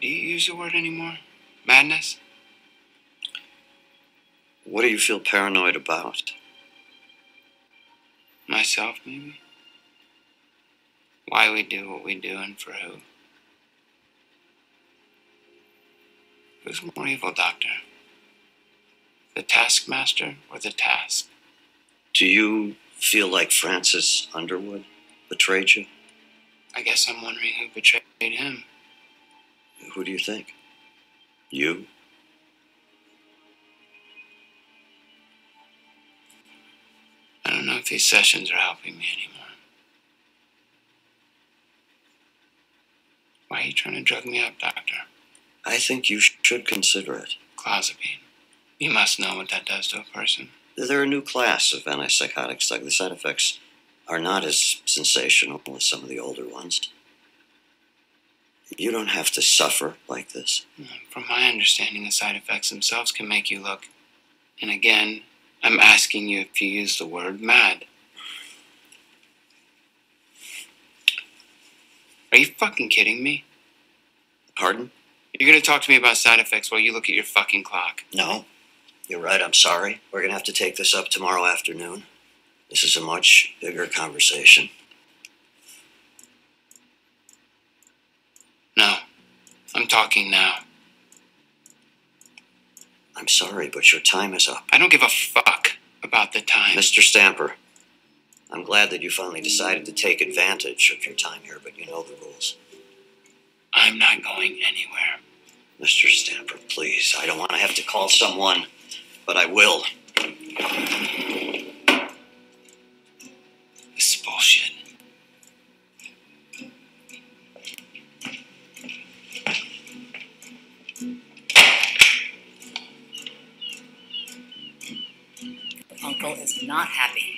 Do you use the word anymore? Madness? What do you feel paranoid about? Myself, maybe? Why we do what we do and for who? Who's more evil, Doctor? The taskmaster or the task? Do you feel like Francis Underwood betrayed you? I guess I'm wondering who betrayed him. Who do you think? You? I don't know if these sessions are helping me anymore. Why are you trying to drug me up, Doctor? I think you should consider it. Clozapine. You must know what that does to a person. They're a new class of antipsychotics. Like the side effects are not as sensational as some of the older ones. You don't have to suffer like this. From my understanding, the side effects themselves can make you look. And again, I'm asking you if you use the word mad. Are you fucking kidding me? Pardon? You're gonna talk to me about side effects while you look at your fucking clock. No. You're right. I'm sorry. We're going to have to take this up tomorrow afternoon. This is a much bigger conversation. No. I'm talking now. I'm sorry, but your time is up. I don't give a fuck about the time. Mr. Stamper, I'm glad that you finally decided to take advantage of your time here, but you know the rules. I'm not going anywhere. Mr. Stamper, please. I don't want to have to call someone, but I will. This is bullshit. Uncle is not happy.